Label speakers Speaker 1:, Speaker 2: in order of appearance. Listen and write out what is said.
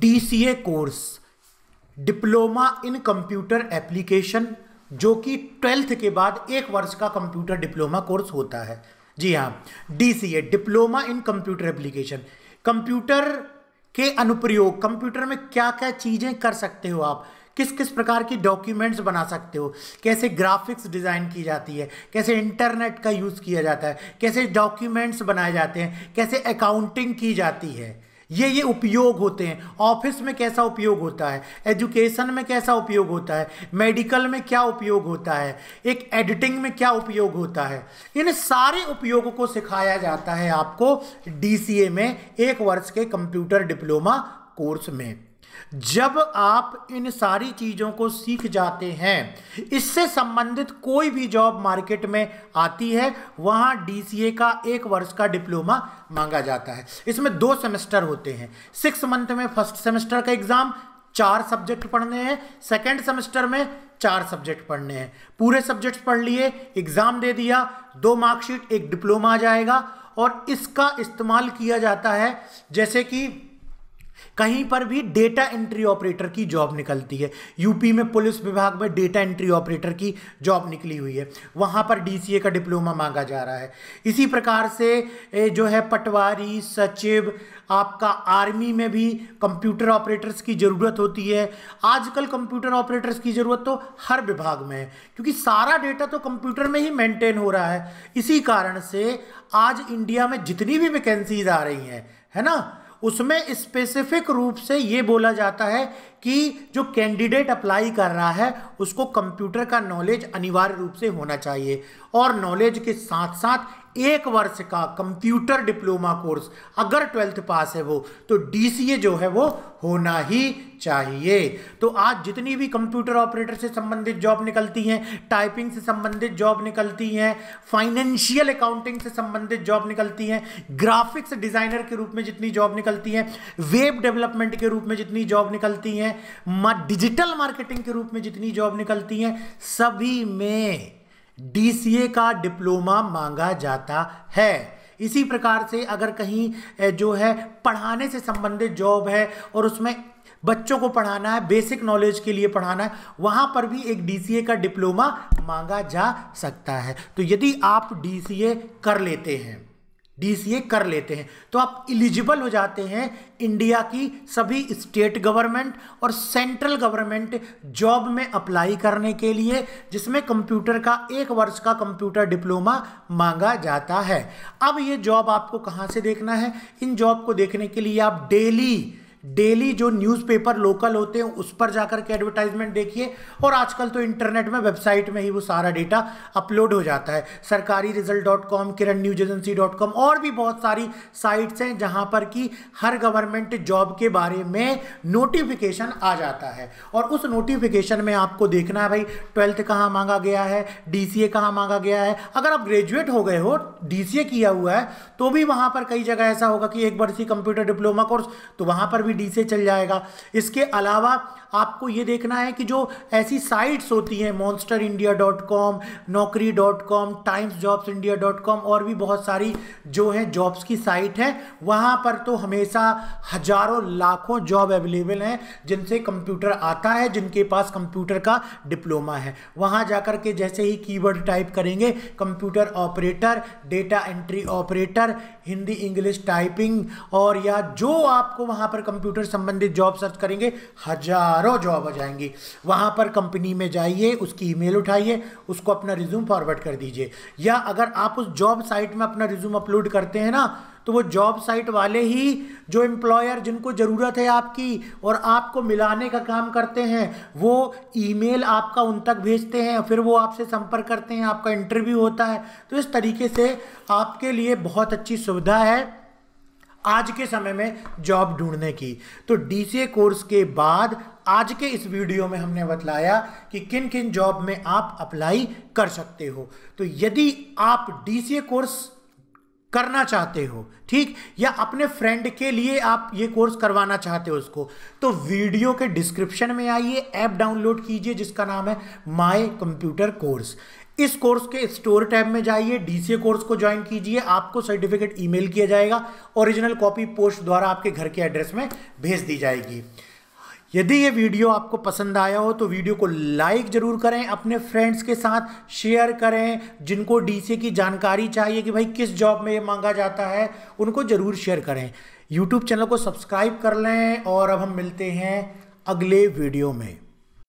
Speaker 1: DCA course diploma in computer application जो कि twelfth के बाद एक वर्ष का कंप्यूटर डिप्लोमा कोर्स होता है। जी हाँ DCA diploma in computer application computer के अनुप्रयोग कंप्यूटर में क्या क्या चीज़ें कर सकते हो आप? किस किस प्रकार की डॉक्यूमेंट्स बना सकते हो? कैसे ग्राफिक्स डिज़ाइन की जाती है? कैसे इंटरनेट का यूज़ किया जाता है? कैसे डॉक्यूमेंट्स बनाए जाते हैं? कैसे अकाउंटिंग की जाती है? ये ये उपयोग होते हैं। ऑफ़िस में कैसा उपयोग होता है? एजुकेशन में कैसा उपयोग होता है? मेडिकल में क्या उपयोग होता है? एक एडिटिंग में क्या उपयोग होता है? इन सारे उपयोगों को सिखाया जाता है आपको डीसीए में एक वर्ष के कंप्यूटर डिप्लोमा कोर्स में। जब आप इन सारी चीज़ों को सीख जाते हैं, इससे संबंधित कोई भी जॉब मार्केट में आती है, वहाँ डीसीए का एक वर्ष का डिप्लोमा मांगा जाता है। इसमें दो सेमेस्टर होते हैं। सिक्स मंथ में फ़र्स्ट सेमेस्टर का एग्ज़ाम, चार सब्जेक्ट पढ़ने हैं। सेकेंड सेमेस्टर में चार सब्जेक्ट पढ़ने हैं। पूरे सब्जेक्ट पढ़ लिए, एग्ज़ाम दे दिया, दो मार्कशीट, एक डिप्लोमा आ जाएगा और इसका इस्तेमाल किया जाता है, जैसे कि कहीं पर भी डेटा एंट्री ऑपरेटर की जॉब निकलती है। यूपी में पुलिस विभाग में डेटा एंट्री ऑपरेटर की जॉब निकली हुई है। वहाँ पर डीसीए का डिप्लोमा मांगा जा रहा है। इसी प्रकार से जो है पटवारी, सचिव, आपका आर्मी में भी कंप्यूटर ऑपरेटर्स की ज़रूरत होती है। आजकल कंप्यूटर ऑपरेटर्स की ज़रूरत तो हर विभाग में है, क्योंकि सारा डेटा तो कंप्यूटर में ही मेंटेन हो रहा है। इसी कारण से आज इंडिया में जितनी भी वैकेंसीज आ रही हैं, है ना? उसमें स्पेसिफिक रूप से ये बोला जाता है कि जो कैंडिडेट अप्लाई कर रहा है, उसको कंप्यूटर का नॉलेज अनिवार्य रूप से होना चाहिए। और नॉलेज के साथ साथ एक वर्ष का कंप्यूटर डिप्लोमा कोर्स अगर ट्वेल्थ पास है वो तो डीसीए जो है वो होना ही चाहिए। तो आज जितनी भी कंप्यूटर ऑपरेटर से संबंधित जॉब निकलती हैं, टाइपिंग से संबंधित जॉब निकलती हैं, फाइनेंशियल अकाउंटिंग से संबंधित जॉब निकलती हैं, ग्राफिक्स डिज़ाइनर के रूप में जितनी जॉब निकलती हैं, वेब डेवलपमेंट के रूप में जितनी जॉब निकलती हैं। डिजिटल मार्केटिंग के रूप में जितनी जॉब निकलती हैं, सभी में डीसीए का डिप्लोमा मांगा जाता है। इसी प्रकार से अगर कहीं जो है, पढ़ाने से संबंधित जॉब है और उसमें बच्चों को पढ़ाना है बेसिक नॉलेज के लिए पढ़ाना है, वहाँ पर भी एक डीसीए का डिप्लोमा मांगा जा सकता है। तो यदि आप डीसीए कर लेते हैं डीसीए कर लेते हैं। तो आप इलिजिबल हो जाते हैं इंडिया की सभी स्टेट गवर्नमेंट और सेंट्रल गवर्नमेंट जॉब में अप्लाई करने के लिए, जिसमें कंप्यूटर का एक वर्ष का कंप्यूटर डिप्लोमा मांगा जाता है। अब ये जॉब आपको कहाँ से देखना है? इन जॉब को देखने के लिए आप डेली डेली जो न्यूज़पेपर लोकल होते हैं, उस पर जाकर के एडवर्टाइजमेंट देखिए, और आजकल तो इंटरनेट में वेबसाइट में ही वो सारा डेटा अपलोड हो जाता है। Sarkari result dot com Kiran news agency dot com और भी बहुत सारी साइट्स हैं जहाँ पर कि हर गवर्नमेंट जॉब के बारे में नोटिफिकेशन आ जाता है। और उस नोटिफिकेशन में आपको देखना है भाई ट्वेल्थ कहाँ मांगा गया है डी सी कहाँ मांगा गया है। अगर आप ग्रेजुएट हो गए हो DCA किया हुआ है तो भी वहाँ पर कई जगह ऐसा होगा कि एक वर्षीय कंप्यूटर डिप्लोमा कोर्स तो वहाँ पर भी डी से चल जाएगा। इसके अलावा आपको ये देखना है कि जो ऐसी साइट्स होती हैं Monster India dot com Naukri dot com Times Jobs India dot com और भी बहुत सारी जो है जॉब्स की साइट है, वहाँ पर तो हमेशा हज़ारों, लाखों जॉब अवेलेबल हैं, जिनसे कंप्यूटर आता है, जिनके पास कंप्यूटर का डिप्लोमा है। वहाँ जाकर के जैसे ही कीवर्ड टाइप करेंगे computer operator data entry operator Hindi English typing और या जो आपको वहाँ पर कंप्यूटर संबंधित जॉब सर्च करेंगे, हज़ारों जॉब आ जाएँगी। वहाँ पर कंपनी में जाइए, उसकी ईमेल उठाइए, उसको अपना रिज्यूम फॉरवर्ड कर दीजिए। या अगर आप उस जॉब साइट में अपना रिज्यूम अपलोड करते हैं ना तो वो जॉब साइट वाले ही, जो एम्प्लॉयर जिनको ज़रूरत है आपकी और आपको मिलाने का काम करते हैं, वो ईमेल आपका उन तक भेजते हैं, फिर वो आपसे संपर्क करते हैं, आपका इंटरव्यू होता है। तो इस तरीके से आपके लिए बहुत अच्छी सुविधा है। आज के समय में जॉब ढूँढने की। तो डीसीए कोर्स के बाद आज के इस वीडियो में हमने बतलाया कि किन किन जॉब में आप अप्लाई कर सकते हो। तो यदि आप डीसीए कोर्स करना चाहते हो, ठीक? या अपने फ्रेंड के लिए आप ये कोर्स करवाना चाहते हो उसको? तो वीडियो के डिस्क्रिप्शन में आइए ऐप डाउनलोड कीजिए जिसका नाम है माय कंप्यूटर कोर्स इस कोर्स के स्टोर टैब में जाइए डीसीए कोर्स को ज्वाइन कीजिए, आपको सर्टिफिकेट ईमेल किया जाएगा ओरिजिनल कॉपी पोस्ट द्वारा आपके घर के एड्रेस में भेज दी जाएगी। यदि ये वीडियो आपको पसंद आया हो तो वीडियो को लाइक ज़रूर करें, अपने फ्रेंड्स के साथ शेयर करें, जिनको डीसी की जानकारी चाहिए कि भाई किस जॉब में ये मांगा जाता है, उनको ज़रूर शेयर करें। यूट्यूब चैनल को सब्सक्राइब कर लें और अब हम मिलते हैं अगले वीडियो में।